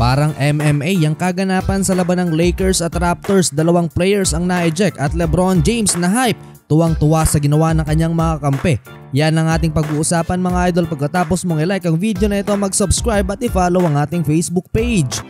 Parang MMA yung kaganapan sa laban ng Lakers at Raptors, dalawang players ang na-eject at Lebron James na hype tuwang-tuwa sa ginawa ng kanyang mga kampe. Yan ang ating pag-uusapan mga idol pagkatapos mong i-like ang video na ito mag-subscribe at i-follow ang ating Facebook page.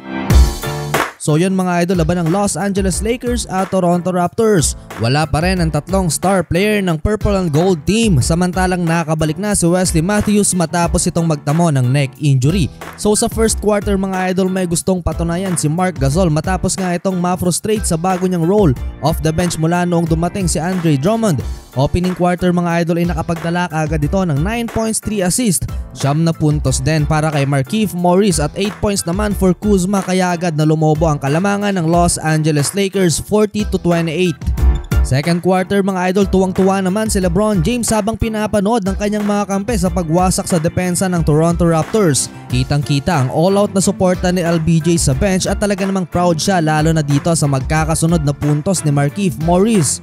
So yun mga idol, laban ng Los Angeles Lakers at Toronto Raptors. Wala pa rin ang tatlong star player ng Purple and Gold team samantalang nakabalik na si Wesley Matthews matapos itong magtamo ng neck injury. So sa first quarter mga idol may gustong patunayan si Mark Gasol matapos nga itong ma-frustrate sa bago niyang role off the bench mula noong dumating si Andre Drummond. Opening quarter mga idol ay nakapagdala agad ito ng 9 points 3 assist. Siyam na puntos din para kay Markieff Morris at 8 points naman for Kuzma kaya agad na lumobo ang kalamangan ng Los Angeles Lakers 40 to 28. Second quarter mga idol tuwang-tuwa naman si Lebron James habang pinapanood ng kanyang mga kampe sa pagwasak sa depensa ng Toronto Raptors. Kitang-kita ang all-out na suporta ni LBJ sa bench at talaga namang proud siya lalo na dito sa magkakasunod na puntos ni Markieff Morris.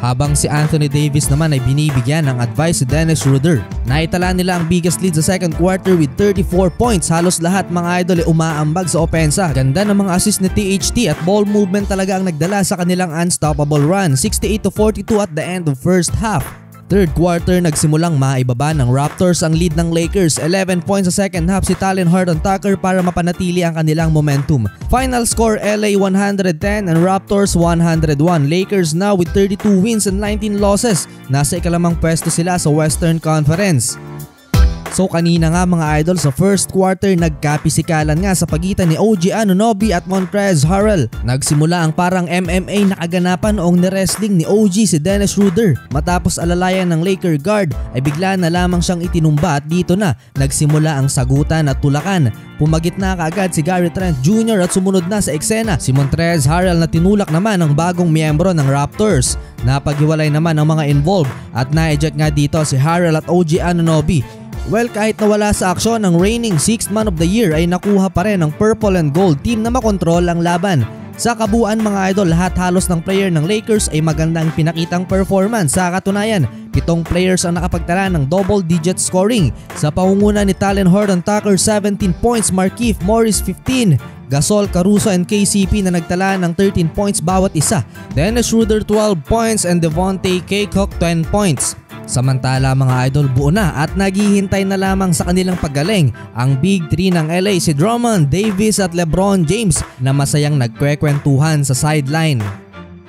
Habang si Anthony Davis naman ay binibigyan ng advice si Dennis Schroeder. Naitala nila ang biggest lead sa second quarter with 34 points. Halos lahat mga idol ay umaambag sa opensa. Ganda ng mga assist ni THT at ball movement talaga ang nagdala sa kanilang unstoppable run. 68 to 42 at the end of first half. Third quarter nagsimulang maibaba ng Raptors ang lead ng Lakers. 11 points sa second half si Talon Horton Tucker para mapanatili ang kanilang momentum. Final score LA 110 and Raptors 101. Lakers now with 32 wins and 19 losses. Nasa ikalamang pwesto sila sa Western Conference. So kanina nga mga idol sa first quarter nagkapisikalan nga sa pagitan ni OG Anunoby at Montrez Harrell. Nagsimula ang parang MMA na kaganapan noong ni-wrestling ni OG si Dennis Schroeder. Matapos alalayan ng Laker guard ay bigla na lamang siyang itinumba at dito na nagsimula ang sagutan at tulakan. Pumagit na kaagad si Gary Trent Jr. at sumunod na sa eksena si Montrez Harrell na tinulak naman ang bagong miyembro ng Raptors. Napaghiwalay naman ang mga involved at na-eject nga dito si Harrell at OG Anunoby Well kahit nawala sa aksyon ang reigning 6th man of the year ay nakuha pa rin ng purple and gold team na makontrol ang laban. Sa kabuuan mga idol, lahat halos ng player ng Lakers ay magandang pinakitang performance. Sa katunayan, pitong players ang nakapagtala ng double digit scoring. Sa pangunguna ni Talon Horton Tucker 17 points, Markieff Morris 15, Gasol, Caruso and KCP na nagtala ng 13 points bawat isa. Dennis Schroeder 12 points and Devontae Kaycock 10 points. Samantala mga idol buo na at naghihintay na lamang sa kanilang paggaling ang Big 3 ng LA si Drummond, Davis at Lebron James na masayang nagkwekwentuhan sa sideline.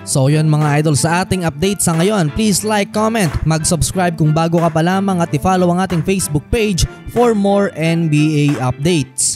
So yun mga idol sa ating update sa ngayon, please like, comment, mag-subscribe kung bago ka pa lamang at i-follow ang ating Facebook page for more NBA updates.